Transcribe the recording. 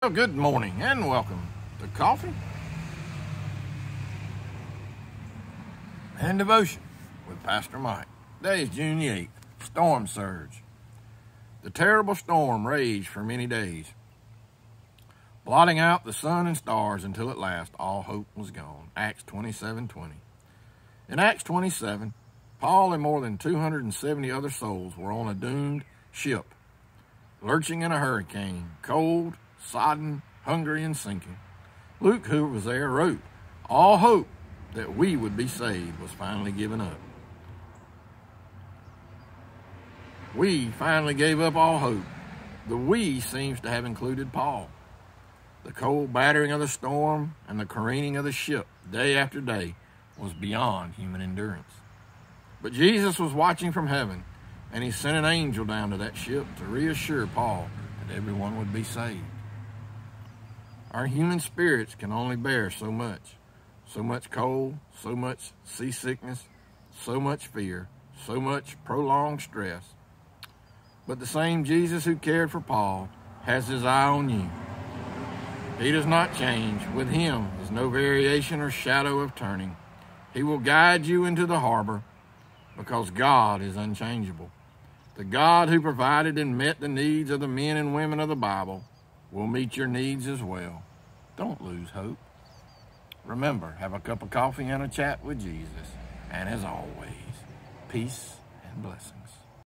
Well, good morning and welcome to Coffee and Devotion with Pastor Mike. Today is June the 8th, storm surge. The terrible storm raged for many days, blotting out the sun and stars until at last all hope was gone. Acts 27 20. In Acts 27, Paul and more than 270 other souls were on a doomed ship, lurching in a hurricane, cold, sodden, hungry, and sinking. Luke, who was there, wrote, All hope that we would be saved was finally given up. We finally gave up all hope. The we seems to have included Paul. The cold battering of the storm and the careening of the ship day after day was beyond human endurance. But Jesus was watching from heaven, and he sent an angel down to that ship to reassure Paul that everyone would be saved. Our human spirits can only bear so much. So much cold, so much seasickness, so much fear, so much prolonged stress. But the same Jesus who cared for Paul has his eye on you. He does not change. With him is no variation or shadow of turning. He will guide you into the harbor because God is unchangeable. The God who provided and met the needs of the men and women of the Bible will meet your needs as well. Don't lose hope. Remember, have a cup of coffee and a chat with Jesus. And as always, peace and blessings.